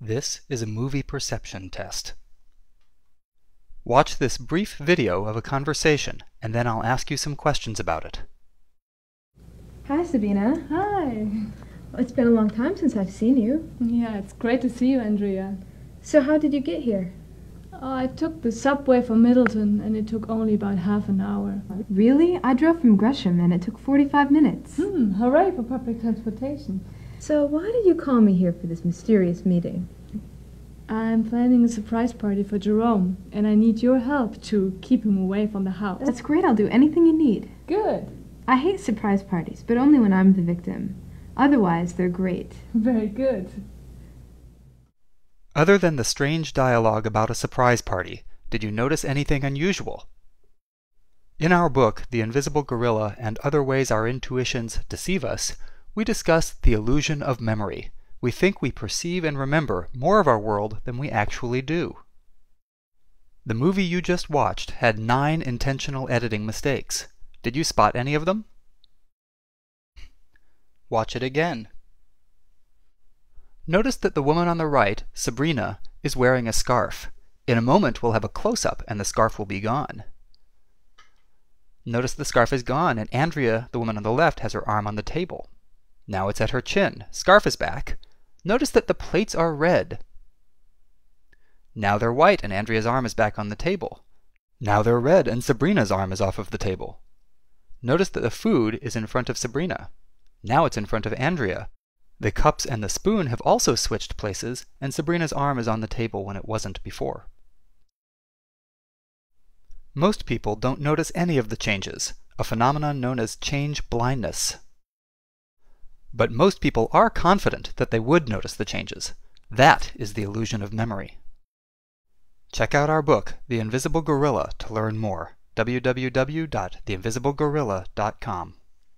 This is a movie perception test. Watch this brief video of a conversation, and then I'll ask you some questions about it. Hi, Sabrina. Hi. It's been a long time since I've seen you. Yeah, it's great to see you, Andrea. So, how did you get here? Oh, I took the subway from Middleton and it took only about half an hour. Really? I drove from Gresham and it took 45 minutes. Hmm, hooray for public transportation. So, why did you call me here for this mysterious meeting? I'm planning a surprise party for Jerome and I need your help to keep him away from the house. That's great. I'll do anything you need. good. I hate surprise parties, but only when I'm the victim. Otherwise, they're great. Very good. Other than the strange dialogue about a surprise party, did you notice anything unusual? In our book, The Invisible Gorilla and Other Ways Our Intuitions Deceive Us, we discuss the illusion of memory. We think we perceive and remember more of our world than we actually do. The movie you just watched had nine intentional editing mistakes. Did you spot any of them? Watch it again. Notice that the woman on the right, Sabrina, is wearing a scarf. In a moment we'll have a close-up and the scarf will be gone. Notice the scarf is gone and Andrea, the woman on the left, has her arm on the table. Now it's at her chin. Scarf is back. Notice that the plates are red. Now they're white and Andrea's arm is back on the table. Now they're red and Sabrina's arm is off of the table. Notice that the food is in front of Sabrina. Now it's in front of Andrea. The cups and the spoon have also switched places, and Sabrina's arm is on the table when it wasn't before. Most people don't notice any of the changes, a phenomenon known as change blindness. But most people are confident that they would notice the changes. That is the illusion of memory. Check out our book, The Invisible Gorilla, to learn more. www.theinvisiblegorilla.com